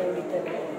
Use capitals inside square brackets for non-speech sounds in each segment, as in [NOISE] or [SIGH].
ahorita.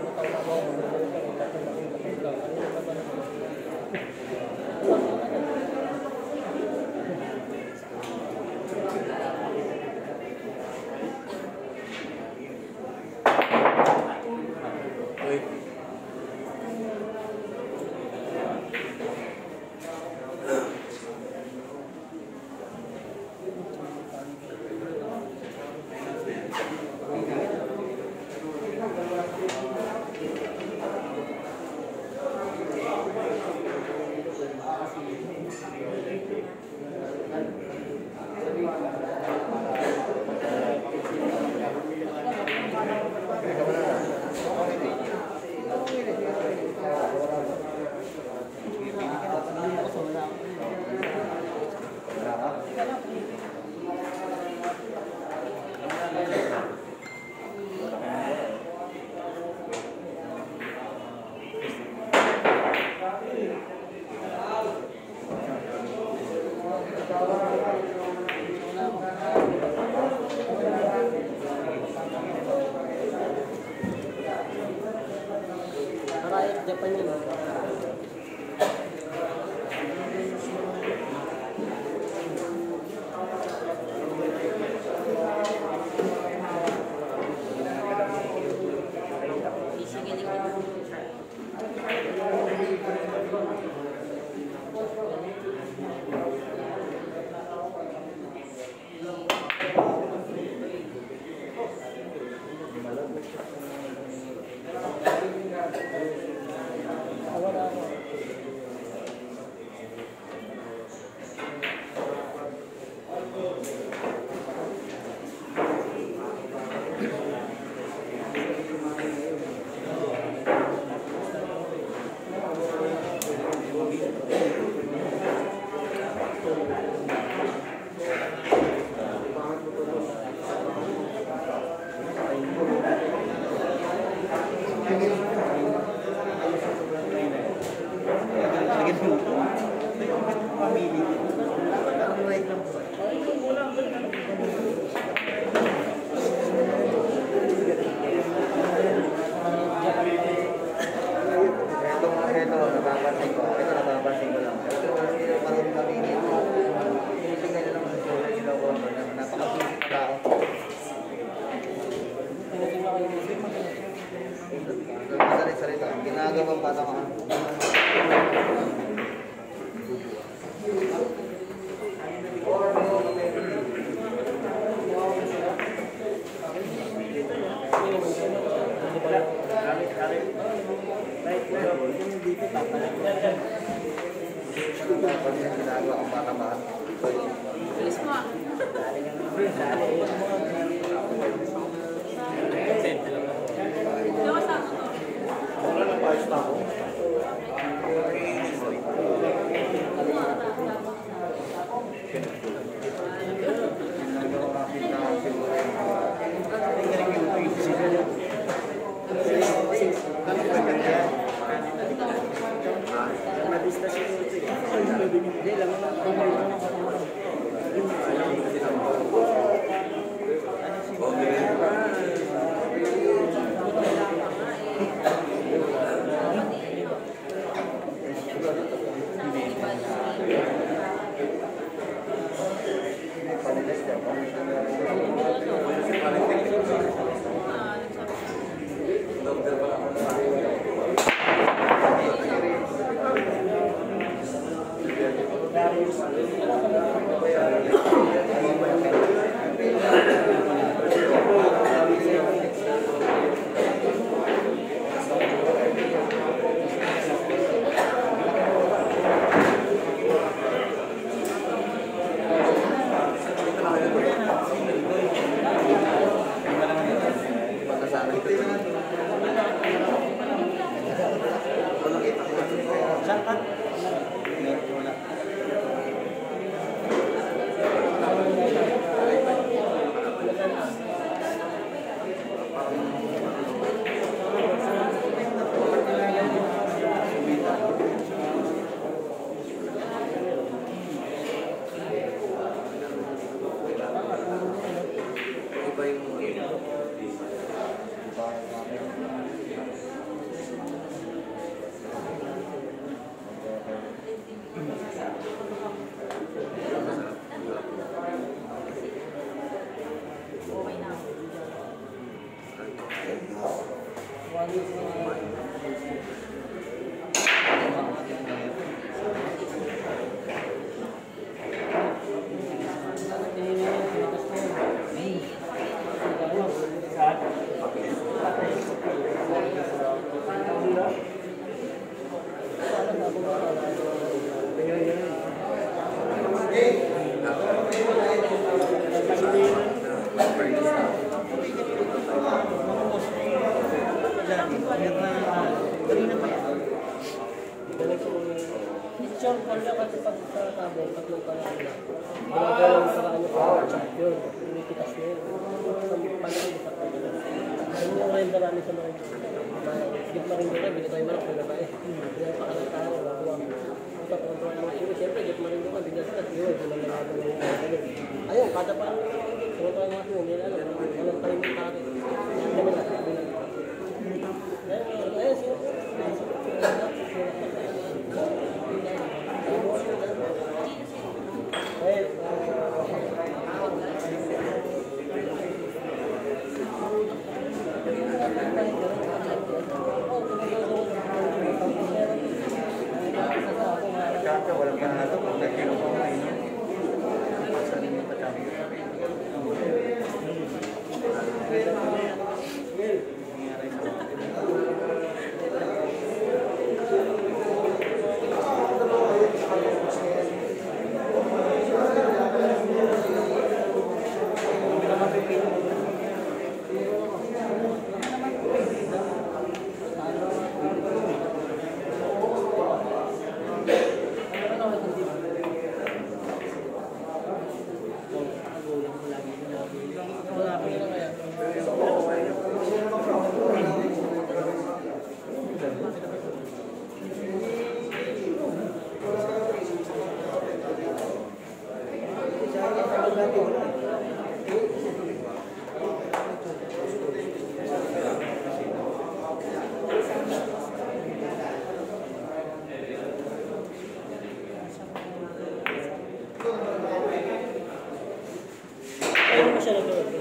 Ayun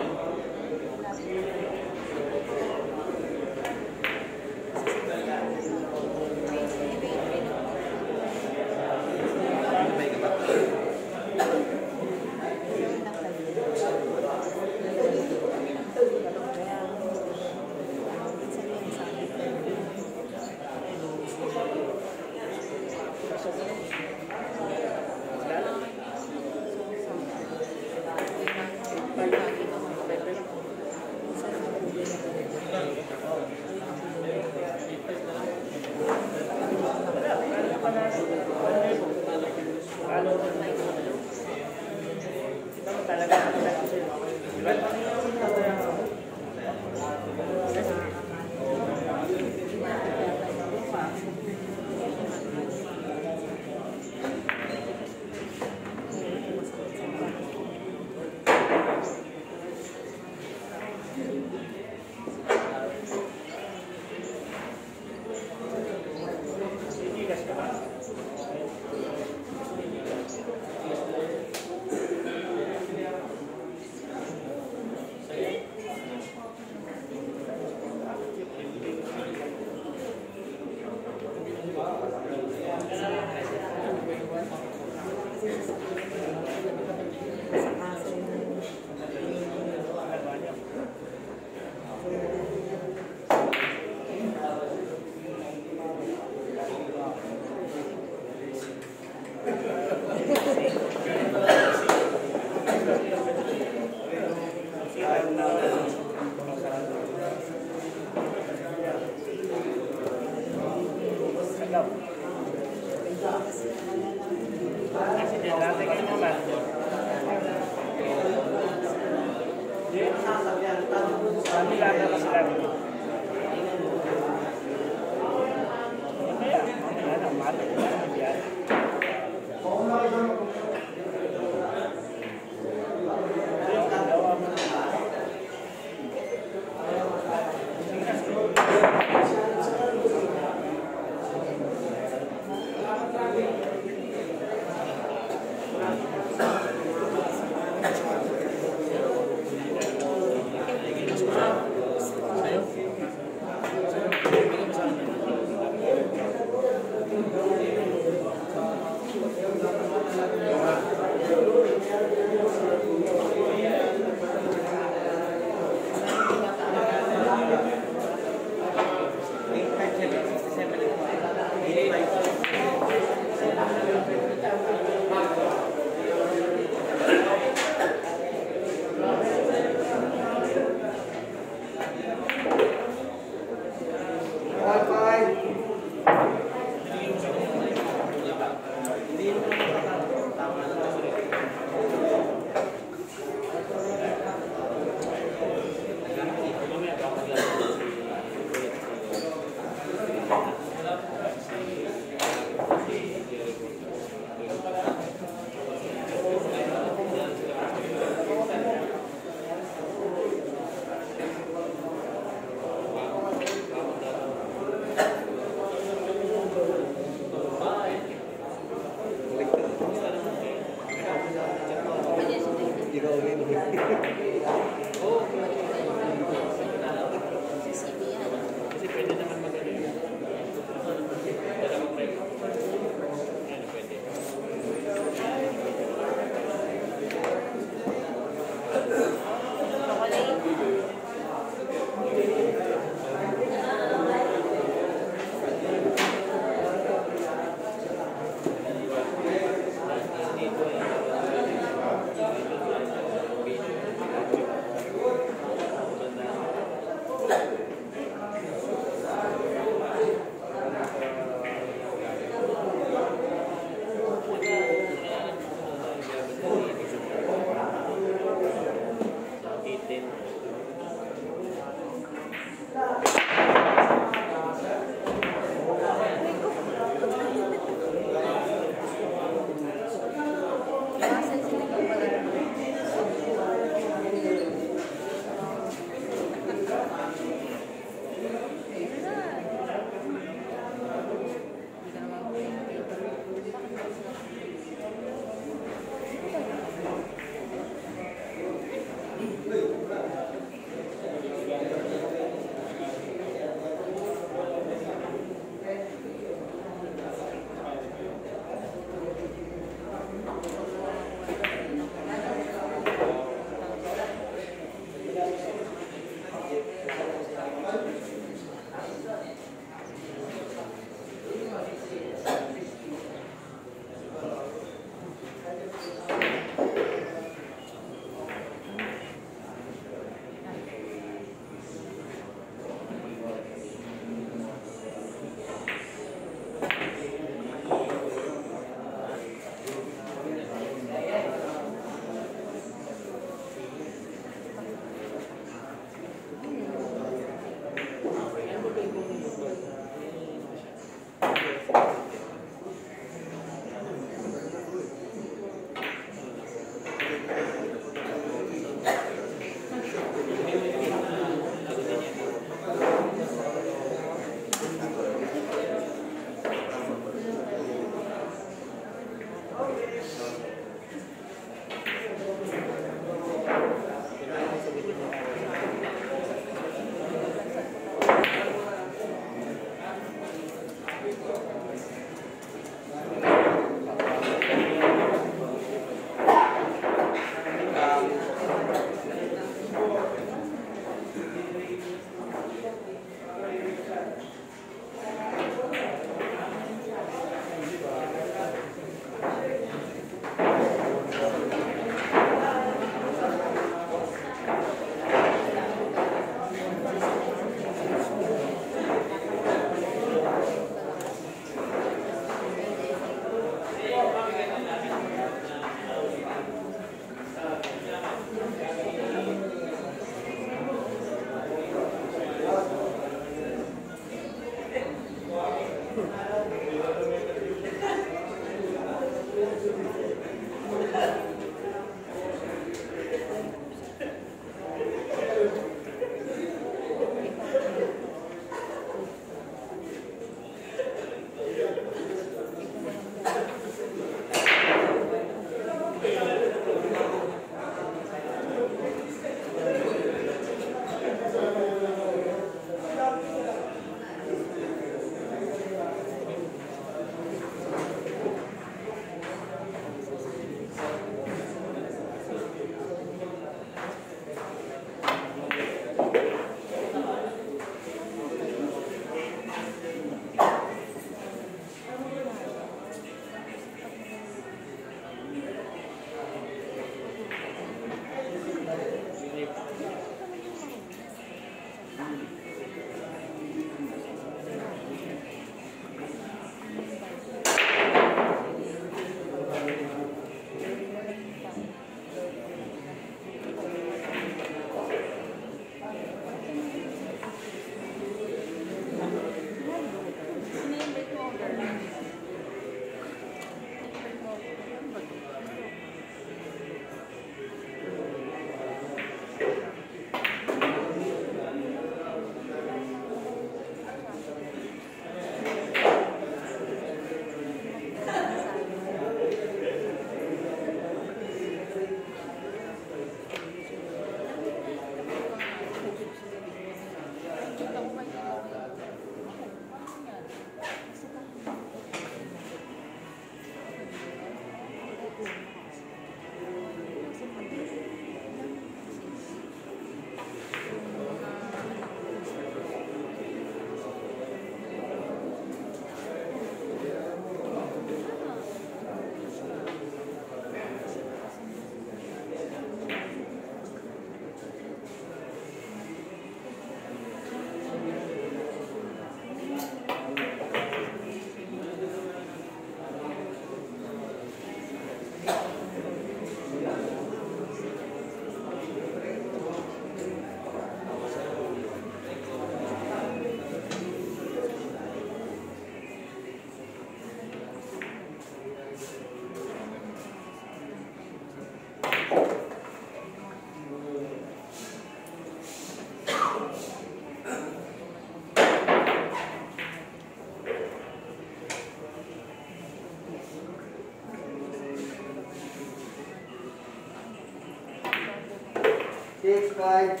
praise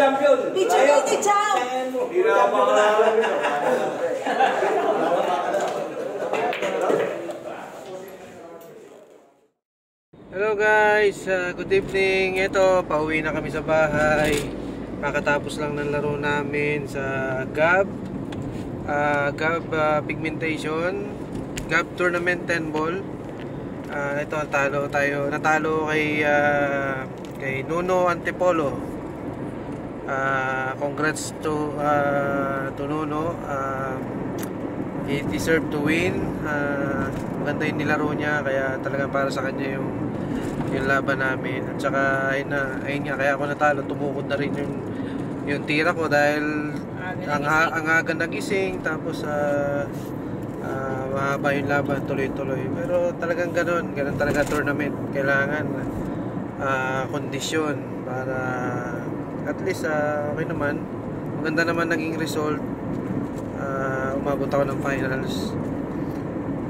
champion. Picture! Ayan mo, world champion ka na. Hello guys, uh, good evening. Ito, pauwi na kami sa bahay. Kakatapos lang ng laro namin sa GAB. Uh, GAB uh, Pigmentation. GAB Tournament 10 Ball. Uh, ito, natalo tayo. Natalo kay, uh, kay Nuno Antipolo. Uh, congrats to, uh, to Nuno. Uh, he deserved to win. Uh, maganda yung nilaro niya kaya talagang para sa kanya yung yung laban namin. At saka ayun na, ayun nga kaya ako natalo, tumukod na rin yung yung tira ko dahil ang, ha- ang aga nagising tapos uh, uh, mahaba yung laban tuloy-tuloy. Pero talagang ganun, ganun talaga tournament. Kailangan uh, kondisyon para at least uh, okay naman. Maganda naman naging result. Uh, umabot ako ng finals.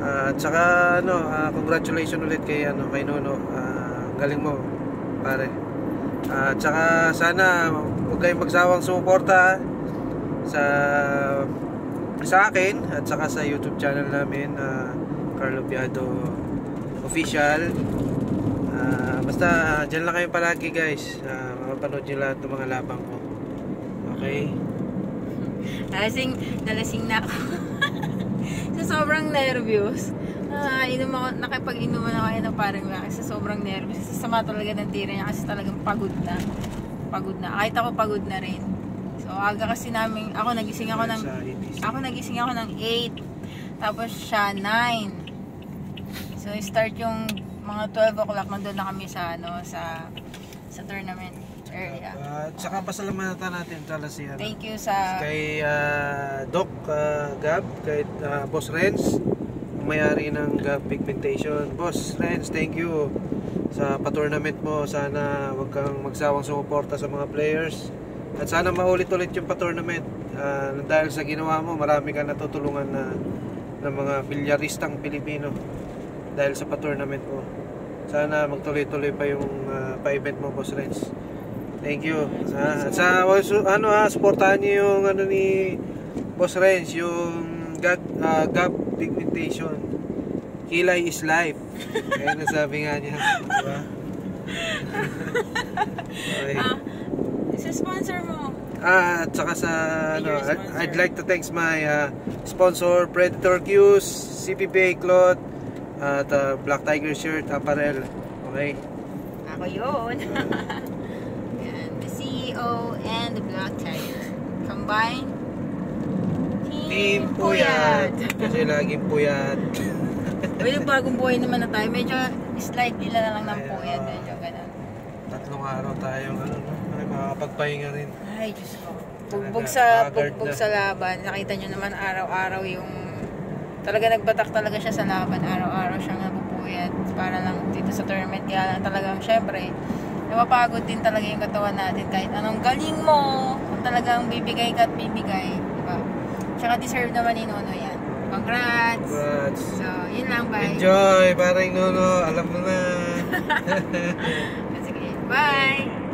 Ah, at saka ano, ah, congratulations ulit kay ano kay Nono. Ah, galing mo, pare. Ah, at saka sana huwag kayong magsawang sumuporta sa sa akin at saka sa YouTube channel namin ah, Carlo Piado official. Ah, basta diyan lang kayo palagi guys. Ah, mapapanood niyo lahat ng mga labang ko. Okay? Nalasing, nalasing na ako. [LAUGHS] sa sobrang nervous. Ah, ako, nakipag-inuman ako ito parang lang sa sobrang nervous. Sa sama talaga ng tira niya kasi talagang pagod na. Pagod na. Kahit ako pagod na rin. So, aga kasi namin, ako nagising ako ng, ako nagising ako ng 8. Tapos siya 9. So, start yung mga 12 o'clock, nandun na kami sa, ano, sa, sa tournament area. At saka pasalamatan natin tala si ano, Thank you sa kay ah, Doc ah, Gab, kay ah, Boss Renz, may-ari ng Gab Pigmentation. Boss Renz, thank you sa pa-tournament mo. Sana wag kang magsawang sumuporta sa mga players. At sana maulit-ulit yung pa-tournament. Ah, dahil sa ginawa mo, marami kang natutulungan na ng mga bilyaristang Pilipino dahil sa pa-tournament mo. Sana magtuloy-tuloy pa yung ah, pa-event mo, Boss Renz. Thank you. Ah, sa also, ano ha, supportahan niyo yung ano ni Boss Renz, yung God, uh, God pigmentation. Kilay is life. [LAUGHS] Kaya nasabi nga niya. Diba? okay. Ah, sa sponsor mo. Ah, at saka sa ano, I'd. I'd like to thanks my uh, sponsor Predator Q's, CPPA Cloth, at uh, Black Tiger Shirt Apparel. Okay. Ako yun. [LAUGHS] CEO and the Black Tiger. Combined. Team Puyat. Kasi laging puyat. [LAUGHS] Well, yung bagong buhay naman na tayo, medyo slightly lang lang ng Ayan, puyat. Medyo ganun. Tatlong araw tayong ano, no? Ay, makakapagpahinga rin. Ay, Diyos ko. Bugbog sa, bugbog sa laban. Nakita nyo naman araw-araw yung... Talaga nagbatak talaga siya sa laban. Araw-araw siyang napupuyat para lang dito sa tournament. Kaya lang talagang, syempre, napapagod din talaga yung katawan natin. Kahit anong galing mo, kung talagang bibigay ka at bibigay. Diba? Tsaka deserve naman ni Nono yan. Congrats! Congrats. So, yun lang, bye. Enjoy, parang nono, alam mo na. [LAUGHS] Sige, bye!